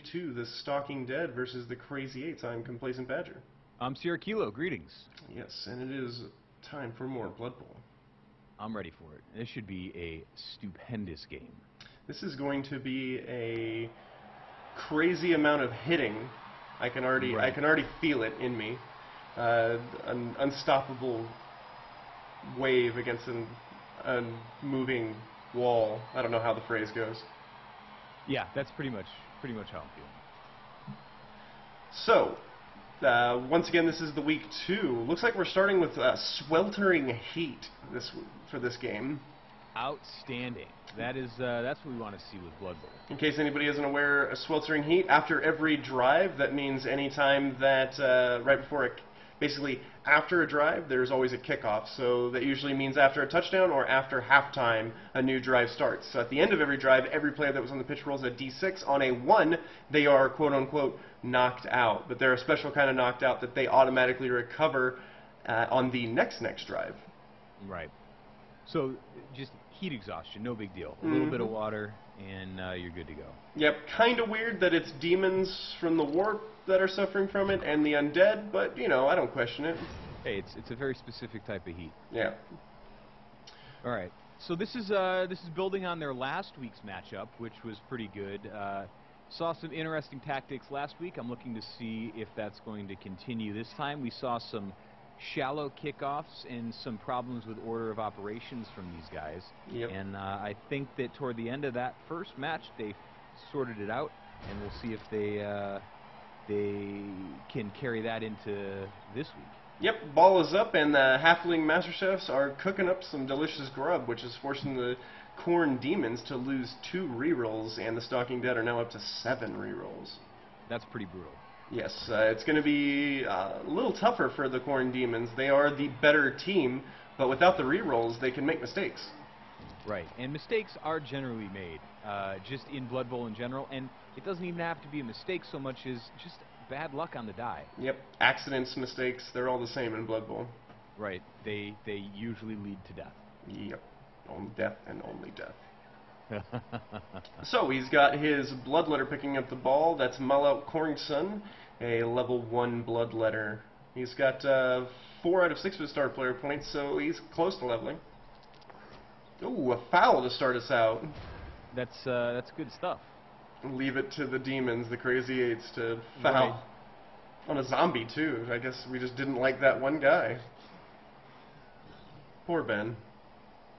week two, the Stalking Dead versus the Crazy Eights. I'm Complacent Badger. I'm Sierra Kilo. Greetings. Yes, and it is time for more Blood Bowl. I'm ready for it. This should be a stupendous game. This is going to be a crazy amount of hitting. I can already, Right. I can already feel it in me. Uh, an unstoppable wave against an unmoving wall. I don't know how the phrase goes. Yeah, that's pretty much pretty much how I'm feeling. So, uh, once again, this is the week two. Looks like we're starting with uh, sweltering heat this for this game. Outstanding. That is uh, that's what we want to see with Blood Bowl. In case anybody isn't aware, a sweltering heat after every drive. That means any time that uh, right before a, basically after a drive, there's always a kickoff. So that usually means after a touchdown or after halftime, a new drive starts. So at the end of every drive, every player that was on the pitch rolls a d6. On a one, they are quote unquote knocked out, but they're a special kind of knocked out that they automatically recover uh, on the next next drive. Right. So just heat exhaustion, no big deal. A little bit of Mhm. water, and uh, you're good to go. Yep, kind of weird that it's demons from the warp that are suffering from it and the undead, but you know, I don't question it. Hey, it's it's a very specific type of heat. Yeah. All right. So this is uh, this is building on their last week's matchup, which was pretty good. Uh, saw some interesting tactics last week. I'm looking to see if that's going to continue this time. We saw some shallow kickoffs and some problems with order of operations from these guys. Yep. And uh, I think that toward the end of that first match, they sorted it out, and we'll see if they uh, they can carry that into this week. Yep, ball is up, and the Halfling Master Chefs are cooking up some delicious grub, which is forcing the Khorne Demons to lose two rerolls, and the Stalking Dead are now up to seven rerolls. That's pretty brutal. Yes, uh, it's going to be uh, a little tougher for the Khorne Demons. They are the better team, but without the rerolls, they can make mistakes. Right, and mistakes are generally made, uh, just in Blood Bowl in general, and it doesn't even have to be a mistake so much as just bad luck on the die. Yep, accidents, mistakes, they're all the same in Blood Bowl. Right, they they usually lead to death. Yep, only death and only death. So he's got his bloodletter picking up the ball. That's Malaut Corringson, a level one bloodletter. He's got uh, four out of six of his star player points, so he's close to leveling. Ooh, a foul to start us out. that's uh, that's good stuff. Leave it to the demons, the crazy eights, to foul. On a zombie, too. I guess we just didn't like that one guy. Poor Ben.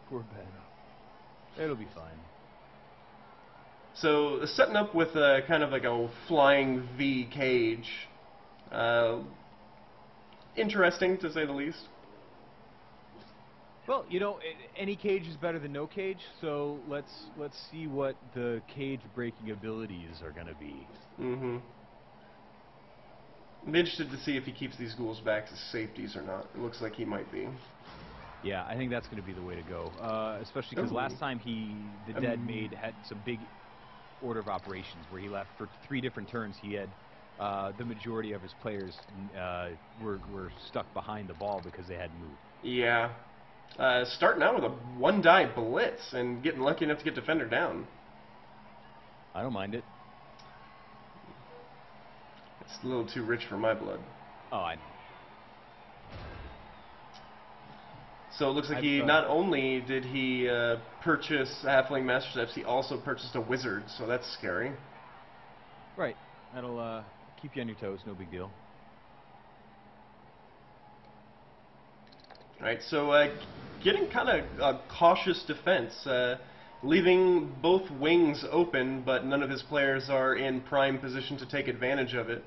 Poor Ben. It'll be fine. So setting up with a kind of like a flying V cage, uh, interesting to say the least. Well, you know, any cage is better than no cage, so let's let's see what the cage breaking abilities are going to be. Mm-hmm. I'm interested to see if he keeps these ghouls back as safeties or not. It looks like he might be. Yeah, I think that's going to be the way to go. Uh, especially because last time he, the dead Um, made had some big order of operations where he left for three different turns. He had uh, the majority of his players uh, were were stuck behind the ball because they hadn't moved. Yeah. Uh, starting out with a one die blitz and getting lucky enough to get defender down. I don't mind it. It's a little too rich for my blood. Oh, I know. So it looks like he I've, uh, not only did he uh, purchase Halfling Master Chefs, he also purchased a wizard. So that's scary. Right. That'll uh, keep you on your toes. No big deal. All right. so uh, getting kind of uh, cautious defense, uh, leaving both wings open, but none of his players are in prime position to take advantage of it.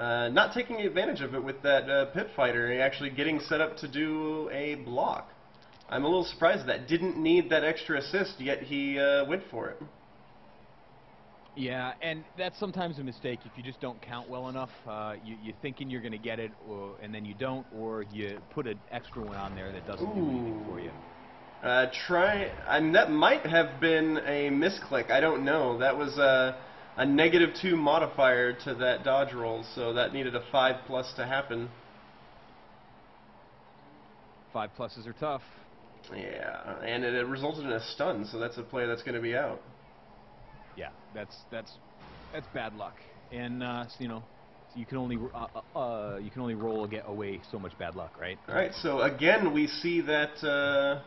Uh, not taking advantage of it with that uh, pit fighter, actually getting set up to do a block. I'm a little surprised that didn't need that extra assist, yet he uh, went for it. Yeah, and that's sometimes a mistake if you just don't count well enough. Uh, you, you're thinking you're going to get it, or, and then you don't, or you put an extra one on there that doesn't do anything for you. Uh, try. And that might have been a misclick. I don't know. That was a, a negative two modifier to that dodge roll, so that needed a five plus to happen. Five pluses are tough. Yeah, and it, it resulted in a stun, so that's a play that's going to be out. Yeah, that's that's that's bad luck, and uh, you know you can only uh, uh, uh, you can only roll get away so much bad luck, right? All right. So again, we see that uh,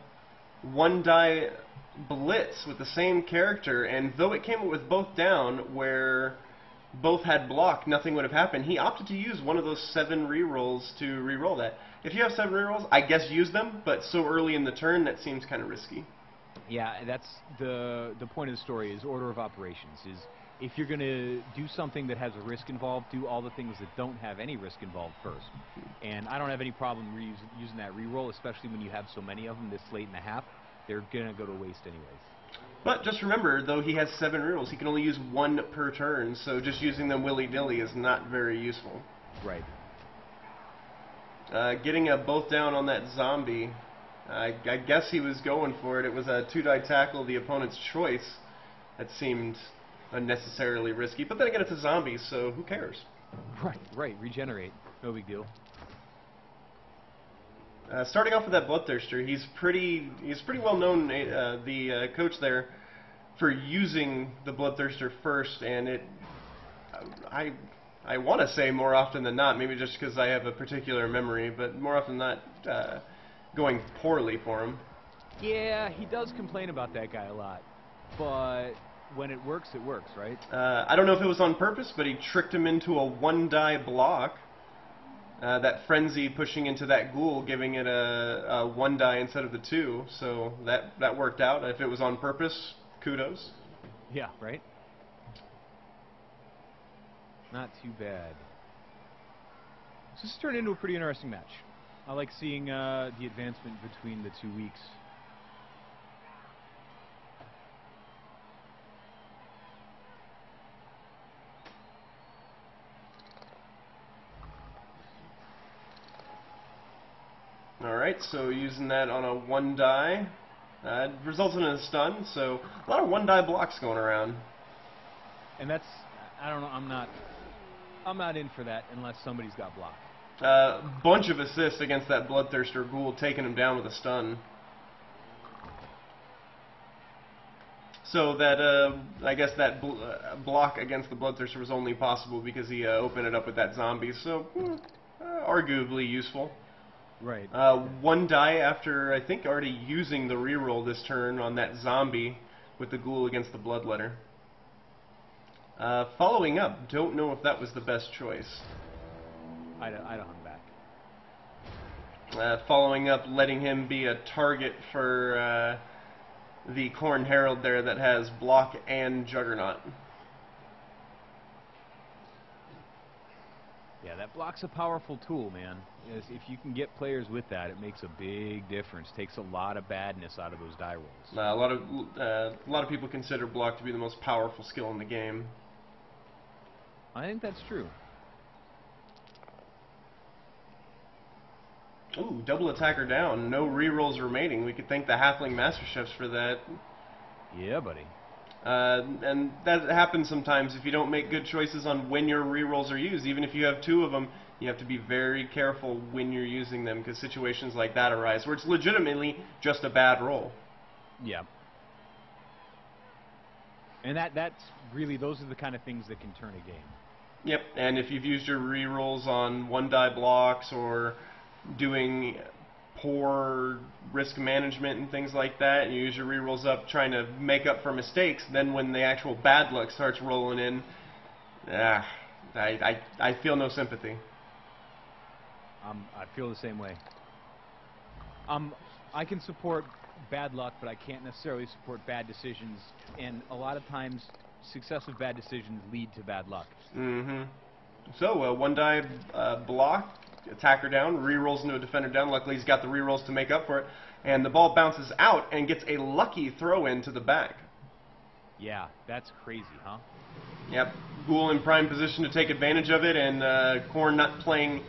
one die blitz with the same character, and though it came up with both down, where both had block, nothing would have happened. He opted to use one of those seven rerolls to reroll that. If you have seven rerolls, I guess use them, but so early in the turn, that seems kind of risky. Yeah, that's the the point of the story is order of operations. Is if you're going to do something that has a risk involved, do all the things that don't have any risk involved first. And I don't have any problem using that reroll, especially when you have so many of them this late in the half. They're going to go to waste anyways. But just remember, though he has seven rules, he can only use one per turn, so just using them willy-nilly is not very useful. Right. Uh, getting a both down on that zombie, I, I guess he was going for it. It was a two-die tackle, the opponent's choice. That seemed unnecessarily risky. But then again, it's a zombie, so who cares? Right, right. Regenerate. No big deal. Uh, starting off with that Bloodthirster, he's pretty he's pretty well known, uh, the uh, coach there, for using the Bloodthirster first, and it I I want to say more often than not, maybe just because I have a particular memory, but more often than not, uh, going poorly for him. Yeah, he does complain about that guy a lot, but when it works, it works, right? Uh, I don't know if it was on purpose, but he tricked him into a one die block. Uh, that frenzy pushing into that ghoul, giving it a, a, one die instead of the two. So that that worked out. If it was on purpose, kudos. Yeah, right. Not too bad. So this turned into a pretty interesting match. I like seeing uh, the advancement between the two weeks. Alright, so using that on a one die uh, results in a stun, so a lot of one die blocks going around. And that's, I don't know, I'm not, I'm not in for that unless somebody's got block. Uh, bunch of assists against that Bloodthirster Ghoul, taking him down with a stun. So that, uh, I guess that bl uh, block against the Bloodthirster was only possible because he uh, opened it up with that zombie, so uh, arguably useful. Right. Uh, one die after, I think, already using the reroll this turn on that zombie with the ghoul against the bloodletter. Uh, following up, don't know if that was the best choice. I'd, I'd hung back. Uh, following up, letting him be a target for uh, the Khorne Herald there that has block and Juggernaut. Yeah, that block's a powerful tool, man. If you can get players with that, it makes a big difference. Takes a lot of badness out of those die rolls. Uh, a lot of uh, a lot of people consider block to be the most powerful skill in the game. I think that's true. Ooh, double attacker down. No rerolls remaining. We could thank the Halfling Master Chefs for that. Yeah, buddy. Uh, and that happens sometimes if you don't make good choices on when your rerolls are used. Even if you have two of them, you have to be very careful when you're using them because situations like that arise where it's legitimately just a bad roll. Yeah. And that that's really those are the kind of things that can turn a game. Yep, and if you've used your rerolls on one die blocks or doing poor risk management and things like that, and you use your rerolls up trying to make up for mistakes, then when the actual bad luck starts rolling in, ah, I, I, I feel no sympathy. Um, I feel the same way. Um, I can support bad luck, but I can't necessarily support bad decisions, and a lot of times successive bad decisions lead to bad luck. Mm-hmm. So, uh, one die uh, block attacker down, rerolls into a defender down. Luckily, he's got the rerolls to make up for it. And the ball bounces out and gets a lucky throw in to the back. Yeah, that's crazy, huh? Yep. Ghoul in prime position to take advantage of it, and uh, Khorne not playing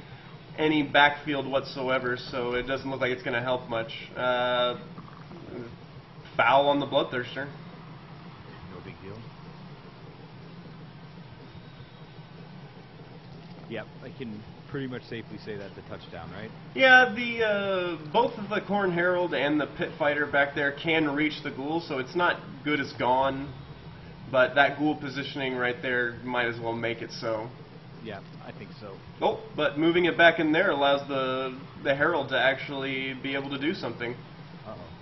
any backfield whatsoever, so it doesn't look like it's going to help much. Uh, foul on the Bloodthirster. No big deal. Yep, I can pretty much safely say that the touchdown, right? Yeah, the uh, both of the Khorne Herald and the Pit Fighter back there can reach the Ghoul, so it's not good as gone. But that ghoul positioning right there might as well make it so. Yeah, I think so. Oh, but moving it back in there allows the the herald to actually be able to do something. Uh oh.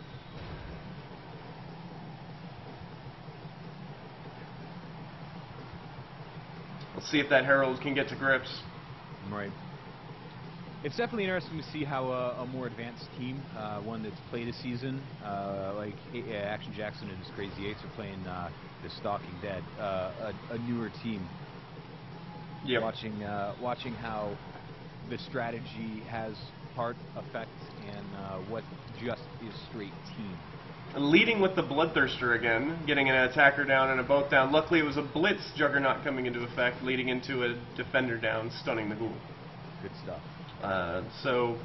Let's see if that herald can get to grips. Right. It's definitely interesting to see how uh, a more advanced team, uh, one that's played a season, uh, like Action Jackson and his Crazy Eights are playing uh, the Stalking Dead, uh, a, a newer team. Yep. Watching, uh, watching how the strategy has part effect and uh, what just is straight team. Leading with the Bloodthirster again, getting an attacker down and a both down. Luckily, it was a Blitz Juggernaut coming into effect, leading into a Defender down, stunning the Ghoul. Good stuff. Uh, so,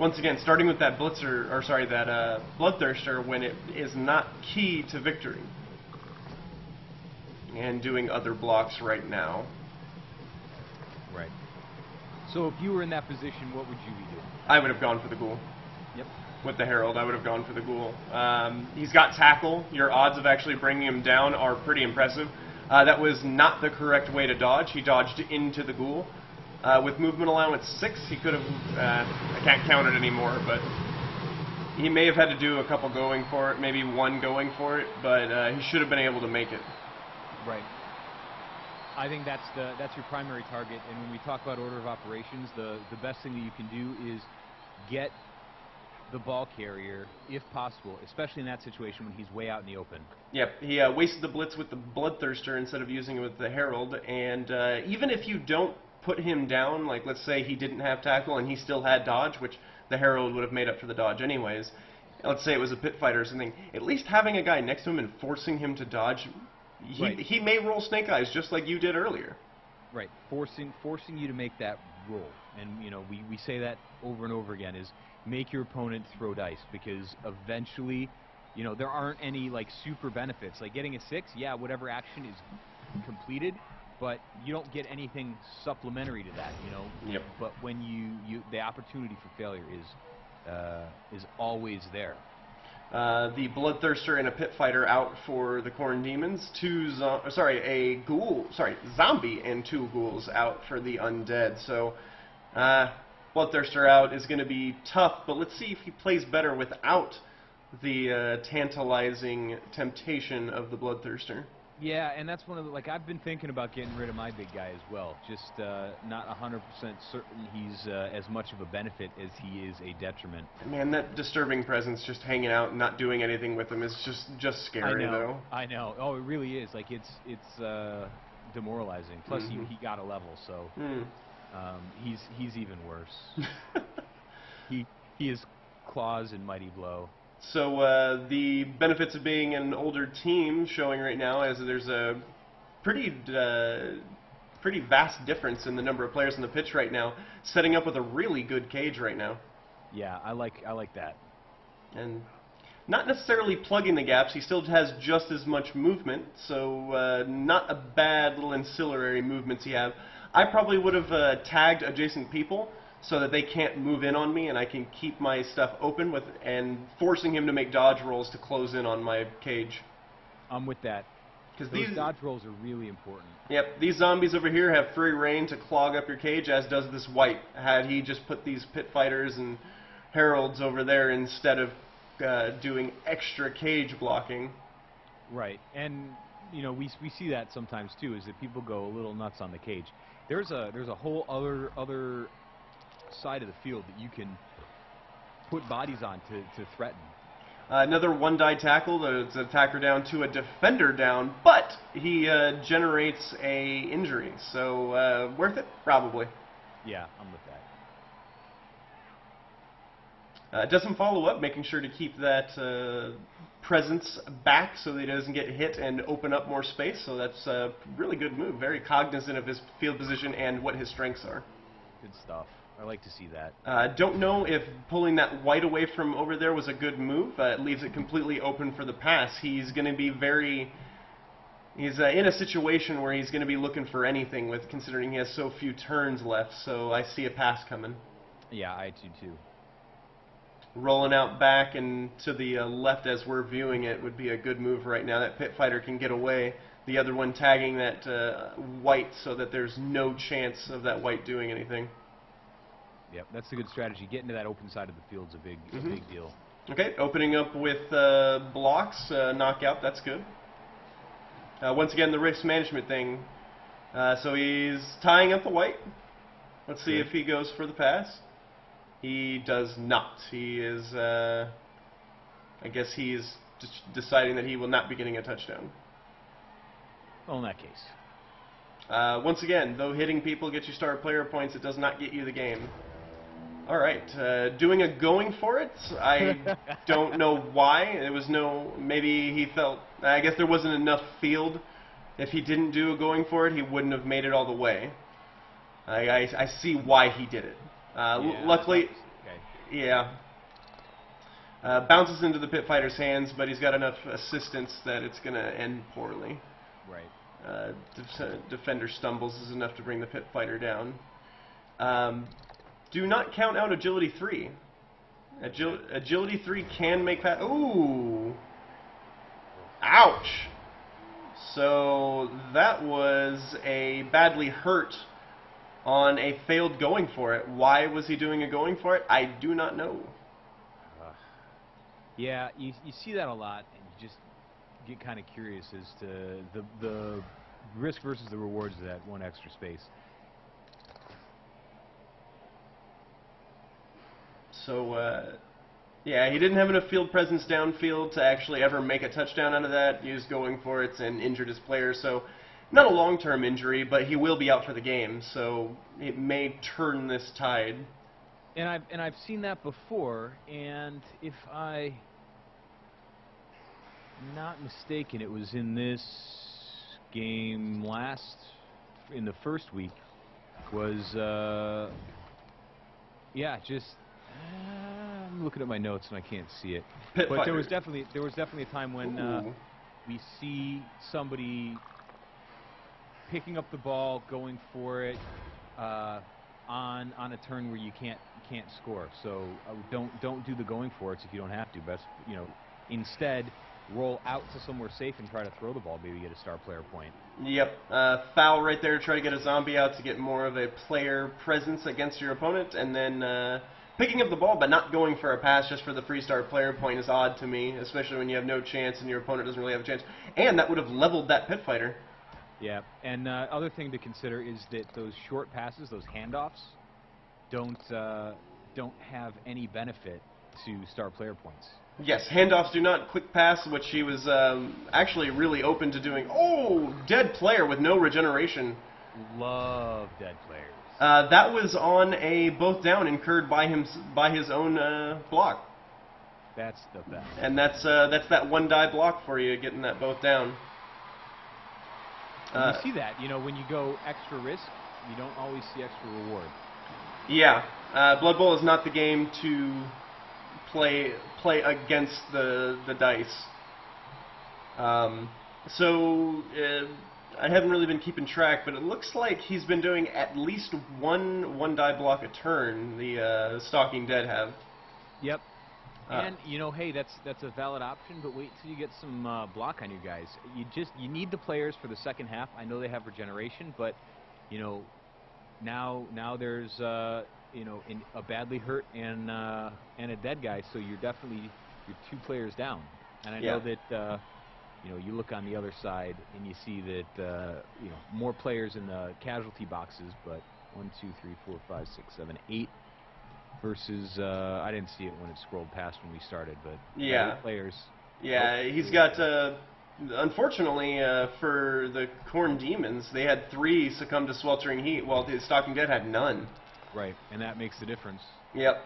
once again, starting with that Blitzer, or sorry, that uh, Bloodthirster when it is not key to victory. And doing other blocks right now. Right. So if you were in that position, what would you be doing? I would have gone for the Ghoul. Yep. With the Herald, I would have gone for the Ghoul. Um, he's got tackle. Your odds of actually bringing him down are pretty impressive. Uh, that was not the correct way to dodge. He dodged into the Ghoul. Uh, with movement allowance 6, he could have... Uh, I can't count it anymore, but... He may have had to do a couple going for it, maybe one going for it, but uh, he should have been able to make it. Right. I think that's the that's your primary target. And when we talk about order of operations, the the best thing that you can do is get the ball carrier, if possible, especially in that situation when he's way out in the open. Yep, he uh, wasted the blitz with the Bloodthirster instead of using it with the Herald. And uh, even if you don't put him down, like let's say he didn't have tackle and he still had dodge, which the Herald would have made up for the dodge anyways. Let's say it was a pit fighter or something. At least having a guy next to him and forcing him to dodge, he, Right. he may roll snake eyes just like you did earlier. Right. Forcing forcing you to make that roll. And you know, we, we say that over and over again is make your opponent throw dice because eventually, you know, there aren't any like super benefits. Like getting a six, yeah, whatever action is completed, but you don't get anything supplementary to that, you know. Yep. But when you, you the opportunity for failure is uh, is always there. Uh, the Bloodthirster and a Pit Fighter out for the Khorne Demons. Two, zo- sorry, a ghoul, sorry, zombie and two ghouls out for the Undead. So, uh, Bloodthirster out is going to be tough, but let's see if he plays better without the uh, tantalizing temptation of the Bloodthirster. Yeah, and that's one of the, like I've been thinking about getting rid of my big guy as well. Just uh, not 100% certain he's uh, as much of a benefit as he is a detriment. Man, that disturbing presence just hanging out and not doing anything with him is just just scary I know. though. I know. Oh, it really is. Like it's it's uh, demoralizing. Plus, Mhm. he, he got a level, so Hmm. Um, he's he's even worse. he he is claws and mighty blow. So uh, the benefits of being an older team showing right now is there's a pretty uh, pretty vast difference in the number of players in the pitch right now, setting up with a really good cage right now, Yeah, I like I like that. and not necessarily plugging the gaps. He still has just as much movement, so uh, not a bad little ancillary movements he have. I probably would have uh, tagged adjacent people so that they can't move in on me, and I can keep my stuff open with and forcing him to make dodge rolls to close in on my cage. I'm with that. Because these, dodge rolls are really important. yep, these zombies over here have free reign to clog up your cage, as does this white. Had he just put these pit fighters and heralds over there instead of uh, doing extra cage blocking. Right, and you know we we see that sometimes too, is that people go a little nuts on the cage. There's a there's a whole other other side of the field that you can put bodies on to, to threaten. Uh, another one die tackle, the attacker down to a defender down, but he uh, generates a injury, so uh, worth it probably. Yeah, I'm with that. Uh, does some follow up, making sure to keep that uh, presence back so that he doesn't get hit and open up more space. So that's a really good move. Very cognizant of his field position and what his strengths are. Good stuff. I like to see that. Uh, don't know if pulling that white away from over there was a good move. Uh, it leaves it completely open for the pass. He's going to be very. He's uh, in a situation where he's going to be looking for anything with considering he has so few turns left. So I see a pass coming. Yeah, I do too. Rolling out back and to the uh, left as we're viewing it would be a good move right now. That pit fighter can get away. The other one tagging that uh, white so that there's no chance of that white doing anything. Yep, that's a good strategy. Getting to that open side of the field's a big, Mhm. a big deal. Okay, opening up with uh, blocks, uh, knockout, that's good. Uh, once again, the risk management thing. Uh, so he's tying up the white. Let's see Good. if he goes for the pass. He does not. He is, uh, I guess he is deciding that he will not be getting a touchdown. Well, in that case. Uh, once again, though hitting people gets you star player points, it does not get you the game. All right, uh, doing a going for it. I don't know why. It was no. Maybe he felt. I guess there wasn't enough field. If he didn't do a going for it, he wouldn't have made it all the way. I, I, I see why he did it. Uh, Yeah, luckily, Okay. yeah. Uh, bounces into the pit fighter's hands, but he's got enough assistance that it's going to end poorly. Right. Uh, def- defender stumbles is enough to bring the pit fighter down. Um, do not count out agility three. Agil- agility three can make that. Ooh, ouch. So that was a badly hurt on a failed going for it. Why was he doing a going for it? I do not know. Yeah, you, you see that a lot, and you just get kind of curious as to the the risk versus the rewards of that one extra space. So, uh, yeah, he didn't have enough field presence downfield to actually ever make a touchdown out of that. He was going for it and injured his player. So, not a long-term injury, but he will be out for the game. So, it may turn this tide. And I've and I've seen that before, and if I am not mistaken, it was in this game last in the first week was uh yeah just uh, I'm looking at my notes and I can't see it Pit but there was definitely there was definitely a time when uh, we see somebody picking up the ball, going for it uh, on on a turn where you can't can't score. So uh, don't don't do the going for it if you don't have to. Best you know instead roll out to somewhere safe and try to throw the ball. Maybe get a star player point. Yep, uh, foul right there try to get a zombie out to get more of a player presence against your opponent, and then uh, picking up the ball but not going for a pass just for the free star player point is odd to me, especially when you have no chance and your opponent doesn't really have a chance. And that would have leveled that pit fighter. Yeah, and uh, other thing to consider is that those short passes, those handoffs, don't uh, don't have any benefit to star player points. Yes, handoffs do not quick pass, which he was um, actually really open to doing. Oh, dead player with no regeneration. Love dead players. Uh, that was on a both down incurred by him by his own uh, block, That's the best. and that's uh, that's that one die block for you, getting that both down. Uh, you see that, you know, when you go extra risk, you don't always see extra reward. Yeah, uh, Blood Bowl is not the game to play play against the the dice. Um, so uh, I haven't really been keeping track, but it looks like he's been doing at least one one die block a turn. The uh, Stalking Dead have. Yep. Uh, and you know, hey, that's that's a valid option, but wait till you get some uh, block on you guys. You just you need the players for the second half. I know they have regeneration, but you know, now now there's uh, you know in, a badly hurt and uh, and a dead guy, so you're definitely you're two players down. And I know that uh, you know you look on the other side and you see that uh, you know more players in the casualty boxes, but one, two, three, four, five, six, seven, eight versus uh, I didn't see it when it scrolled past when we started, but Yeah. players. Yeah, he's got. Uh, unfortunately uh, for the Khorne Demons, they had three succumb to sweltering heat, while the Stalking Dead had none. Right, and that makes the difference. Yep.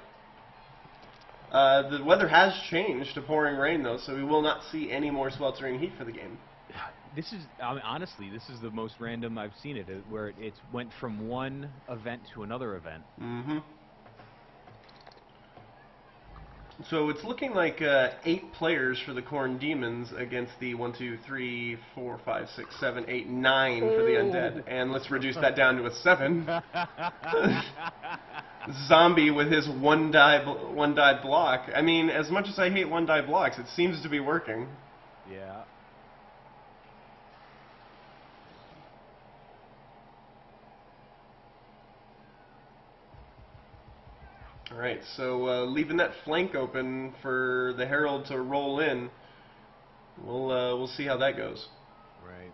Uh, the weather has changed to pouring rain, though, so we will not see any more sweltering heat for the game. This is, I mean, honestly, this is the most random I've seen it, uh, where it it's went from one event to another event. Mm-hmm. So it's looking like uh, eight players for the Khorne Demons against the one, two, three, four, five, six, seven, eight, nine for the Undead. And let's reduce that down to a seven. Zombie with his one die, bl- one die block. I mean, as much as I hate one die blocks, it seems to be working. yeah. All right, so uh, leaving that flank open for the Herald to roll in. We'll uh, we'll see how that goes. Right.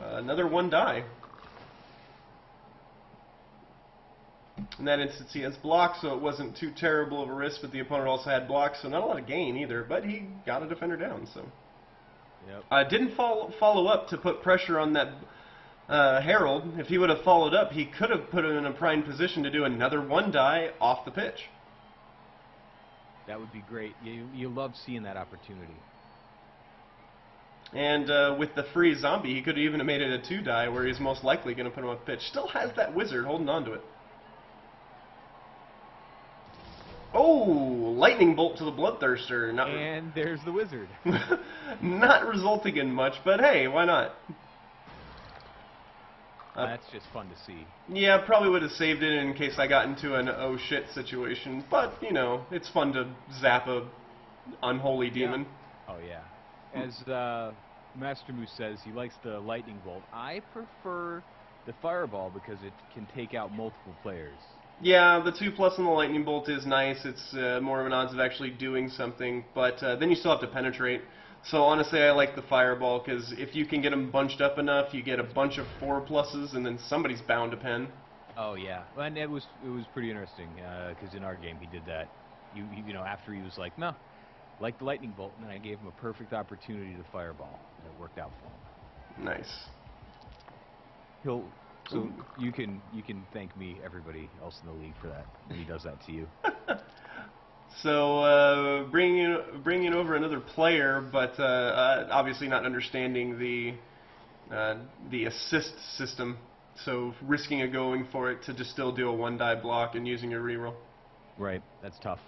Uh, another one die. In that instance, he has blocks, so it wasn't too terrible of a risk. But the opponent also had blocks, so not a lot of gain either. But he got a defender down. So Yep. uh, didn't follow follow up to put pressure on that uh, Herald. If he would have followed up, he could have put him in a prime position to do another one die off the pitch. That would be great. You you love seeing that opportunity. And uh, with the free zombie, he could even have made it a two die, where he's most likely going to put him off pitch. Still has that wizard holding on to it. Oh, lightning bolt to the bloodthirster. Not And there's the wizard. not resulting in much, but hey, why not? Uh, That's just fun to see. Yeah, probably would have saved it in case I got into an oh shit situation. But you know, it's fun to zap a unholy demon. Oh yeah. As uh, Master Moose says, he likes the lightning bolt. I prefer the fireball because it can take out multiple players. Yeah, the two plus on the lightning bolt is nice. It's uh, more of an odds of actually doing something, but uh, then you still have to penetrate. So honestly, I like the fireball because if you can get them bunched up enough, you get a bunch of four pluses, and then somebody's bound to pen. Oh yeah, and it was it was pretty interesting uh, because in our game he did that. You you you know after he was like no, like the lightning bolt, and then I gave him a perfect opportunity to fireball, and it worked out for him. Nice. He'll so Ooh. you can you can thank me, everybody else in the league for that when he does that to you. So uh, bringing bringing over another player, but uh, uh, obviously not understanding the uh, the assist system. So risking a going for it to just still do a one die block and using a reroll. right, that's tough.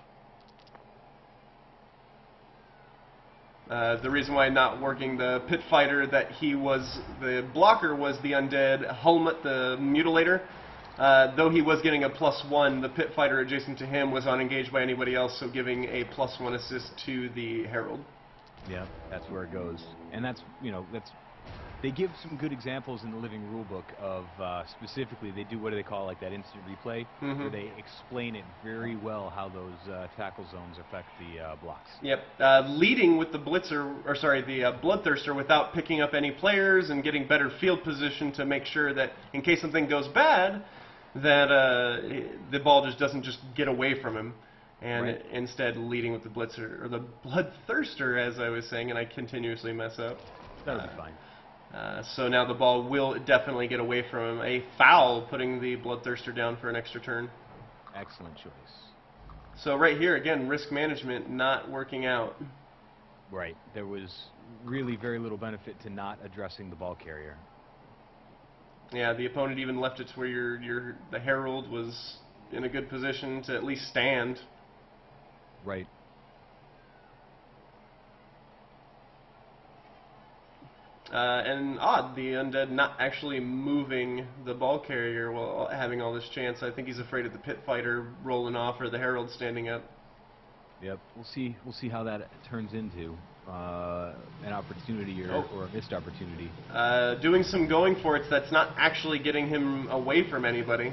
Uh, the reason why not working the pit fighter that he was the blocker was the undead helmet, the mutilator. Uh, though he was getting a plus one, the pit fighter adjacent to him was unengaged by anybody else, so giving a plus one assist to the herald. Yeah, that's where it goes, and that's you know that's they give some good examples in the living rulebook of uh, specifically they do what do they call like that instant replay where Mhm. they explain it very well how those uh, tackle zones affect the uh, blocks. Yep, uh, leading with the blitzer, or sorry, the uh, bloodthirster, without picking up any players and getting better field position to make sure that in case something goes bad, that uh, the ball just doesn't just get away from him, and Right. instead leading with the blitzer or the bloodthirster, as I was saying, and I continuously mess up. That'll Uh, be fine. Uh, so now the ball will definitely get away from him. A foul, putting the bloodthirster down for an extra turn. Excellent choice. So right here again, risk management not working out. Right, there was really very little benefit to not addressing the ball carrier. Yeah, the opponent even left it to where your your the herald was in a good position to at least stand. Right. Uh, and odd, the undead not actually moving the ball carrier while having all this chance. I think he's afraid of the pit fighter rolling off or the herald standing up. Yep. We'll see. We'll see how that turns into uh, an opportunity or, Oh. or a missed opportunity. Uh, doing some going for it that's not actually getting him away from anybody.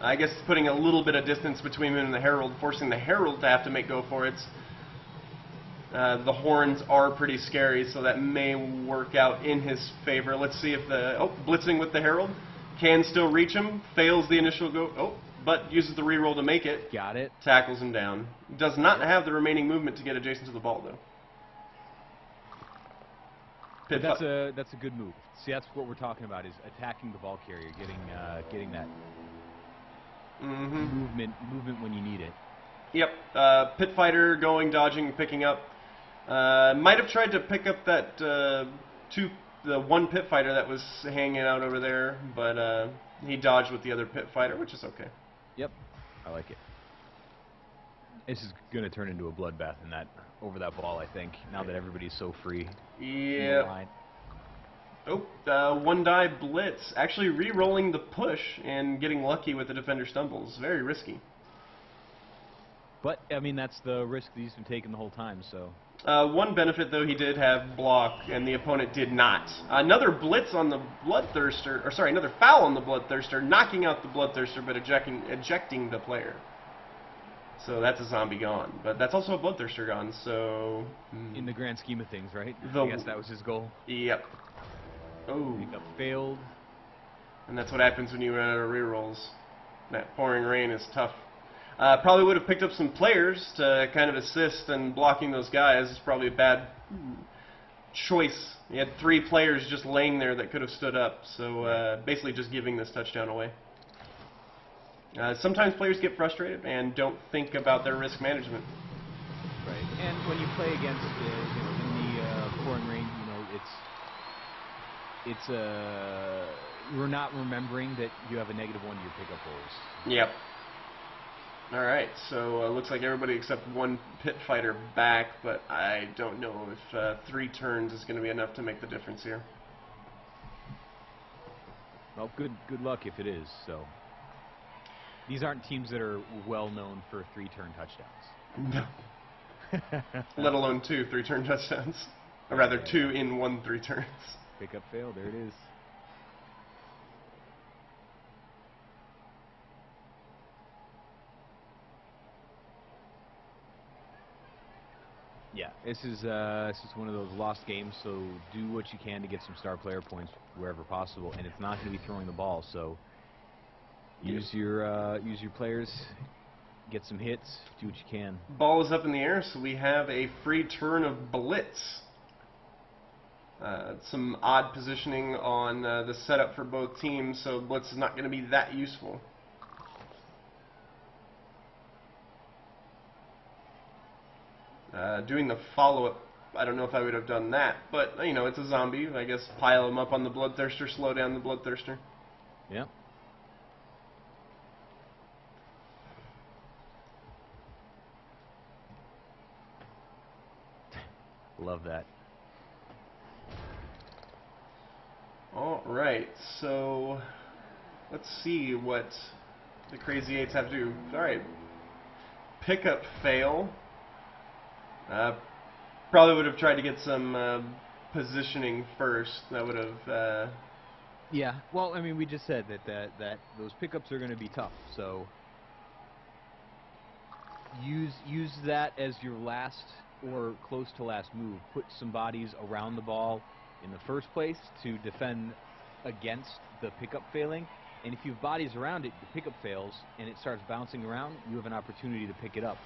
I guess putting a little bit of distance between him and the herald, forcing the herald to have to make go for it. Uh, the horns are pretty scary, so that may work out in his favor. Let's see if the oh blitzing with the herald can still reach him. Fails the initial go. Oh, but uses the reroll to make it. Got it. Tackles him down. Does not have the remaining movement to get adjacent to the ball though. Pit that's a that's a good move. See, that's what we're talking about is attacking the ball carrier, getting uh, getting that Mhm. movement movement when you need it. Yep. Uh, pit fighter going, dodging, picking up. Uh, might have tried to pick up that uh, two, the one pit fighter that was hanging out over there, but uh, he dodged with the other pit fighter, which is okay. Yep, I like it. This is going to turn into a bloodbath in that over that ball, I think. Now that everybody's so free. Yeah. Oh, uh, one die blitz. Actually, re-rolling the push and getting lucky with the defender stumbles. Very risky. But I mean, that's the risk that he's been taking the whole time. So. Uh, one benefit, though, he did have block, and the opponent did not. Another blitz on the Bloodthirster, or sorry, another foul on the Bloodthirster, knocking out the Bloodthirster, but ejecting, ejecting the player. So that's a zombie gone. But that's also a Bloodthirster gone, so... In the grand scheme of things, right? The I guess that was his goal. Yep. Oh. Pickup failed. And that's what happens when you run out of rerolls. That pouring rain is tough. Uh, probably would have picked up some players to kind of assist in blocking those guys. It's probably a bad choice. You had three players just laying there that could have stood up. So uh, basically just giving this touchdown away. Uh, sometimes players get frustrated and don't think about their risk management. Right. And when you play against, uh, you know, in the uh, pouring rain, you know, it's it's uh, you're not remembering that you have a negative one to your pickup rolls. Yep. All right, so uh, looks like everybody except one pit fighter back, but I don't know if uh, three turns is going to be enough to make the difference here. Well, good good luck if it is. So these aren't teams that are well known for three-turn touchdowns. No. Let alone two three-turn touchdowns, or rather two in one three turns. Pickup fail. There it is. Yeah, this is uh, this is one of those lost games. So do what you can to get some star player points wherever possible, and it's not going to be throwing the ball. So use your uh, use your players, get some hits, do what you can. Ball is up in the air, so we have a free turn of blitz. Uh, some odd positioning on uh, the setup for both teams, so blitz is not going to be that useful. Uh, doing the follow-up, I don't know if I would have done that, but you know it's a zombie. I guess pile him up on the bloodthirster, slow down the bloodthirster. Yeah. Love that. All right, so let's see what the Crazy Eights have to do. All right, pickup fail. Uh, probably would have tried to get some uh, positioning first. That would have. Uh, Yeah. Well, I mean, we just said that that, that those pickups are going to be tough. So use use that as your last or close to last move. Put some bodies around the ball in the first place to defend against the pickup failing. And if you have bodies around it, the pickup fails and it starts bouncing around. You have an opportunity to pick it up.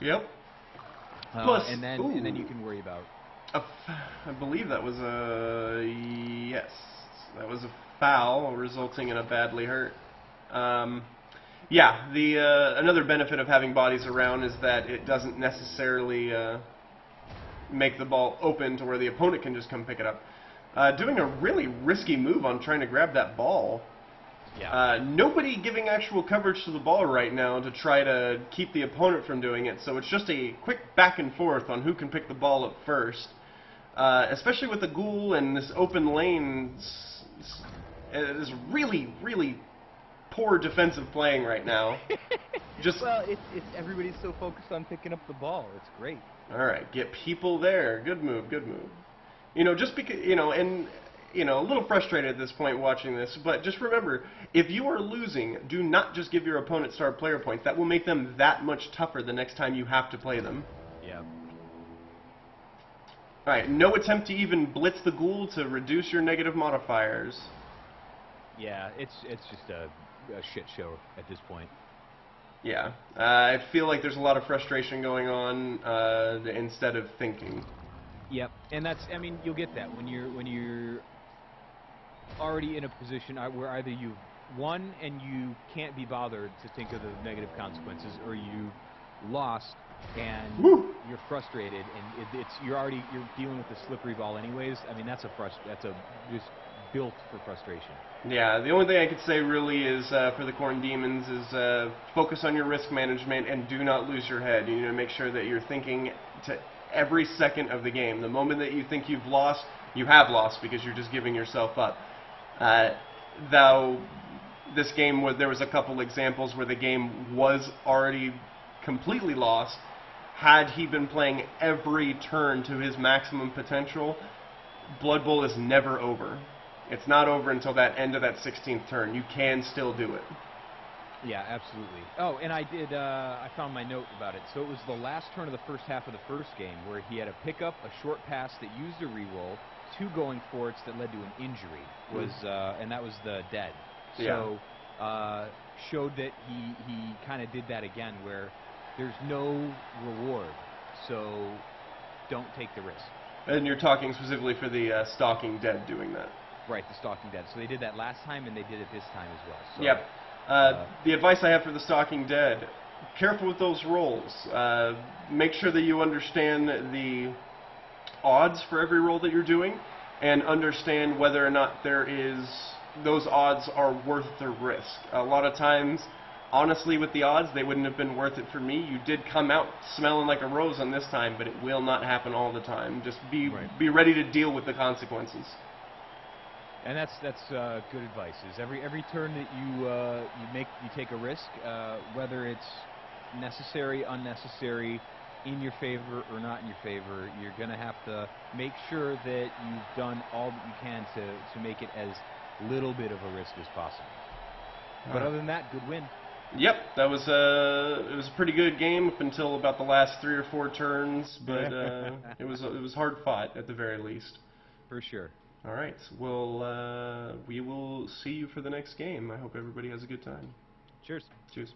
yep. Uh, Plus- and then and then you can worry about. A f- I believe that was a yes. That was a foul, resulting in a badly hurt. Um, yeah, the uh, another benefit of having bodies around is that it doesn't necessarily uh, make the ball open to where the opponent can just come pick it up. Uh, doing a really risky move on trying to grab that ball. Yeah. Uh, nobody giving actual coverage to the ball right now to try to keep the opponent from doing it. So it's just a quick back and forth on who can pick the ball up first. Uh, especially with the ghoul and this open lane, s- s- it is really, really poor defensive playing right now. just well, it's, it's everybody's so focused on picking up the ball. It's great. All right, get people there. Good move, good move. You know, just because you know, and you know, a little frustrated at this point watching this, but just remember, if you are losing, do not just give your opponent star player points. That will make them that much tougher the next time you have to play them. Yeah. All right, no attempt to even blitz the ghoul to reduce your negative modifiers. Yeah, it's it's just a, a shit show at this point. Yeah, uh, I feel like there's a lot of frustration going on uh, instead of thinking. Yep, and that's I mean you'll get that when you're when you're already in a position uh, where either you've won and you can't be bothered to think of the negative consequences, or you lost and Woo. you're frustrated and it, it's you're already you're dealing with a slippery ball anyways. I mean that's a frust that's a just built for frustration. Yeah, the only thing I could say really is uh, for the Khorne Demons is uh, focus on your risk management and do not lose your head. You need to make sure that you're thinking to every second of the game. The moment that you think you've lost, you have lost because you're just giving yourself up. Uh, though this game, was, there was a couple examples where the game was already completely lost. Had he been playing every turn to his maximum potential, Blood Bowl is never over. It's not over until that end of that 16th turn. You can still do it. Yeah, absolutely. Oh, and I did. Uh, I found my note about it. So it was the last turn of the first half of the first game where he had a pickup, a short pass that used a reroll, two going forwards that led to an injury. Was uh, and that was the dead. So uh, showed that he he kind of did that again where there's no reward. So don't take the risk. And you're talking specifically for the uh, Stalking Dead doing that. Right, the stalking dead. So they did that last time and they did it this time as well. So, Yep. Uh, uh, the advice I have for the Stalking Dead: careful with those rolls. Uh, make sure that you understand the odds for every roll that you're doing, and understand whether or not there is those odds are worth the risk. A lot of times, honestly, with the odds, they wouldn't have been worth it for me. You did come out smelling like a rose on this time, but it will not happen all the time. Just be Right. be ready to deal with the consequences. And that's that's uh, good advice. Is every every turn that you uh, you make you take a risk, uh, whether it's necessary, unnecessary, in your favor or not in your favor, you're gonna have to make sure that you've done all that you can to to make it as little bit of a risk as possible. But Alright. other than that, good win. Yep, that was a it was a pretty good game up until about the last three or four turns, but uh, it was it was hard fought at the very least. For sure. All right, well uh, we will see you for the next game. I hope everybody has a good time. Cheers. Cheers.